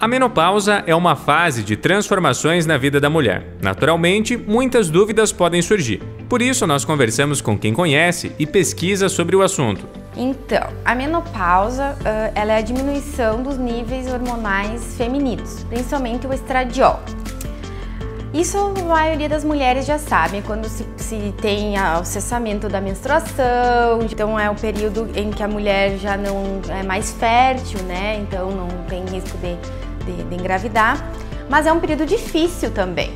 A menopausa é uma fase de transformações na vida da mulher. Naturalmente, muitas dúvidas podem surgir. Por isso, nós conversamos com quem conhece e pesquisa sobre o assunto. Então, a menopausa ela é a diminuição dos níveis hormonais femininos, principalmente o estradiol. Isso a maioria das mulheres já sabe, quando se, se tem o cessamento da menstruação, então é o período em que a mulher já não é mais fértil, né? Então não tem risco de, de, de engravidar. Mas é um período difícil também.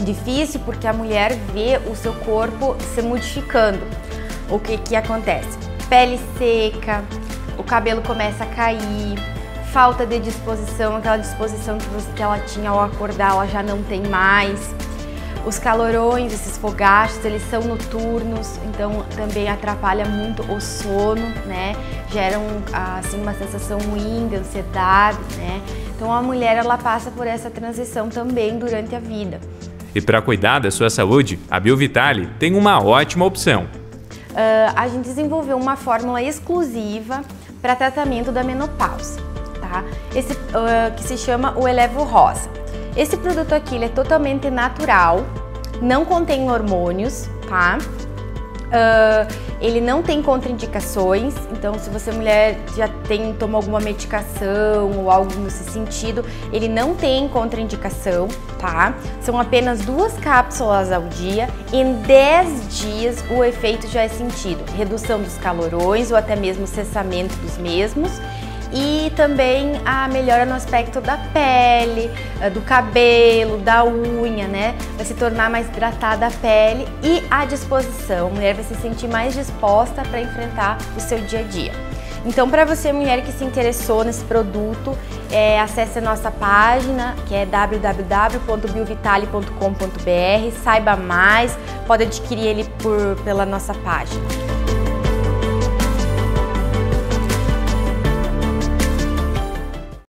Difícil porque a mulher vê o seu corpo se modificando. O que, que acontece? Pele seca, o cabelo começa a cair, falta de disposição, aquela disposição que, você, que ela tinha ao acordar, ela já não tem mais. Os calorões, esses fogachos, eles são noturnos, então também atrapalha muito o sono, né? Geram assim uma sensação ruim de ansiedade, né? Então a mulher ela passa por essa transição também durante a vida. E para cuidar da sua saúde, a Biovitale tem uma ótima opção. Uh, a gente desenvolveu uma fórmula exclusiva para tratamento da menopausa tá? Esse uh, que se chama o Elevo Rosa. Esse produto aqui ele é totalmente natural, não contém hormônios, tá? Uh, ele não tem contraindicações, então se você mulher já tem tomou alguma medicação ou algo nesse sentido, ele não tem contraindicação, tá? São apenas duas cápsulas ao dia. Em 10 dias o efeito já é sentido, redução dos calorões ou até mesmo cessamento dos mesmos e também a melhora no aspecto da pele, eh, do cabelo, da unha, né? Vai se tornar mais hidratada a pele e a disposição. A mulher vai se sentir mais disposta para enfrentar o seu dia a dia. Então, para você, mulher que se interessou nesse produto, é, acesse a nossa página, que é www.biovitale.com.br, saiba mais, pode adquirir ele por, pela nossa página.